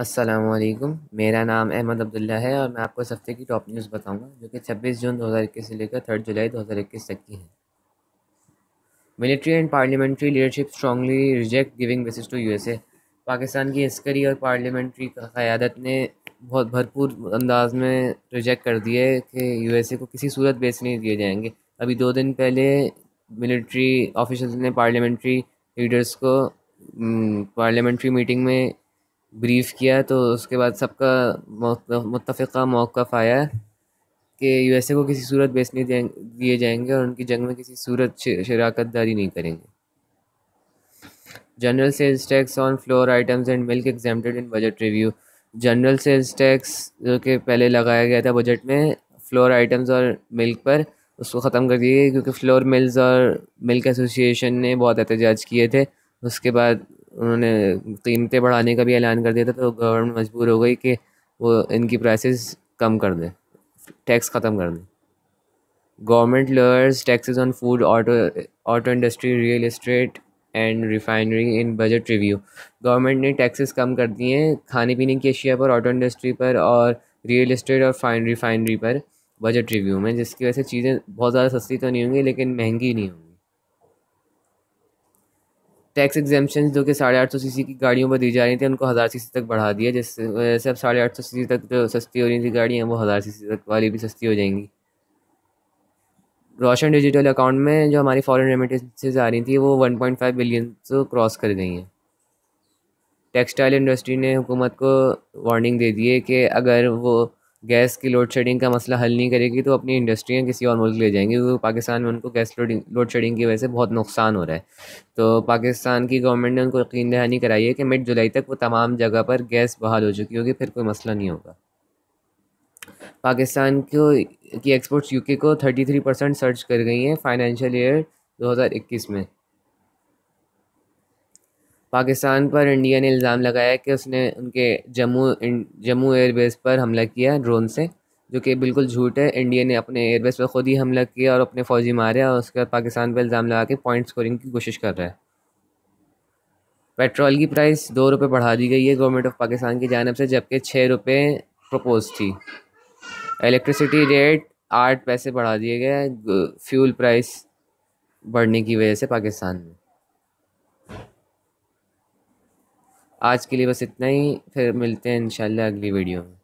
असलकुम मेरा नाम अहमद अब्दुल्ला है और मैं आपको इस हफ़्ते की टॉप न्यूज़ बताऊँगा, जो कि 26 जून 2021 से लेकर 3 जुलाई 2021 तक की है। Military and parliamentary leadership strongly reject giving basis to USA Pakistan की अस्करी और पार्लियामेंट्री क़्यादत ने बहुत भरपूर अंदाज में रिजेक्ट कर दिए कि यूएसए को किसी सूरत बेस नहीं दिए जाएँगे। अभी दो दिन पहले मिलिट्री ऑफिशल्स ने पार्लियामेंट्री लीडर्स को पार्लियामेंट्री मीटिंग में ब्रीफ़ किया तो उसके बाद सबका मुतफ़ा मौक़ आया कि यूएसए को किसी सूरत बेच नहीं दिए जाएँगे और उनकी जंग में किसी सूरत शराकत दारी नहीं करेंगे। General sales tax on flour items and milk exempted in budget review general sales tax जो कि पहले लगाया गया था बजट में फ्लोर आइटम्स और मिल्क पर, उसको ख़त्म कर दिए क्योंकि फ्लोर मिल्स और मिल्क एसोसिएशन ने बहुत एहतजाज किए थे। उसके बाद उन्होंने कीमतें बढ़ाने का भी ऐलान कर दिया था तो गवर्नमेंट मजबूर हो गई कि वो इनकी प्राइसेस कम कर दें टैक्स ख़त्म कर दें। Government lowers taxes on food auto auto industry real estate and refinery in budget review government ने टैक्सेस कम कर दिए हैं खाने पीने की अशिया पर ऑटो इंडस्ट्री पर और रियल इस्टेट और फाइन रिफाइनरी पर बजट रिव्यू में, जिसकी वजह से चीज़ें बहुत ज़्यादा सस्ती तो नहीं होंगी, लेकिन महँगी नहीं होंगी। टैक्स एग्जामेशन जो कि साढ़े आठ सौ सी की गाड़ियों पर दी जा रही थी, उनको हज़ार सी तक बढ़ा दिया जिससे वजह से अब साढ़े आठ सौ सी तक जो सस्ती हो रही थी गाड़ियाँ, वो हज़ार सी तक वाली भी सस्ती हो जाएँगी। रोशन डिजिटल अकाउंट में जो हमारी फॉरेन रेमिटेंसेज आ रही थी, वो वन पॉइंट फाइव बिलियन से क्रॉस कर गई हैं। टेक्सटाइल इंडस्ट्री ने हुकूमत को वार्निंग दे दी है कि अगर वो गैस की लोड शेडिंग का मसला हल नहीं करेगी तो अपनी इंडस्ट्रियाँ किसी और मुल्क ले जाएँगी, क्योंकि तो पाकिस्तान में उनको गैस लोडिंग लोड शेडिंग की वजह से बहुत नुकसान हो रहा है। तो पाकिस्तान की गवर्नमेंट ने उनको यकीन दहानी कराई है कि मिड जुलाई तक वो तमाम जगह पर गैस बहाल हो चुकी होगी, फिर कोई मसला नहीं होगा। पाकिस्तान को, की एक्सपोर्ट्स यूके को थर्टी थ्री परसेंट सर्च कर गई हैं फाइनेंशियल ईयर दो हज़ार इक्कीस में। पाकिस्तान पर इंडिया ने इल्ज़ाम लगाया कि उसने उनके जम्मू जम्मू एयरबेस पर हमला किया ड्रोन से, जो कि बिल्कुल झूठ है। इंडिया ने अपने एयरबेस पर ख़ुद ही हमला किया और अपने फ़ौजी मारे और उसके बाद पाकिस्तान पर इल्ज़ाम लगा के पॉइंट स्कोरिंग की कोशिश कर रहा है। पेट्रोल की प्राइस दो रुपये बढ़ा दी गई है गवर्नमेंट ऑफ़ पाकिस्तान की जानब से, जबकि छः रुपये प्रपोज थी। इलेक्ट्रिसिटी रेट आठ पैसे बढ़ा दिए गए फ्यूल प्राइस बढ़ने की वजह से पाकिस्तान में। आज के लिए बस इतना ही फिर मिलते हैं इंशाल्लाह अगली वीडियो में।